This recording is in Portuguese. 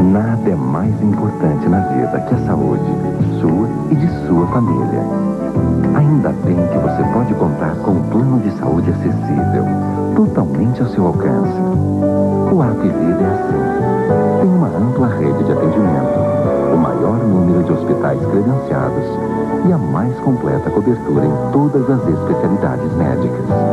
Nada é mais importante na vida que a saúde, sua e de sua família. Ainda bem que você pode contar com um plano de saúde acessível, totalmente ao seu alcance. O App Vida é assim. Tem uma ampla rede de atendimento, o maior número de hospitais credenciados e a mais completa cobertura em todas as especialidades médicas.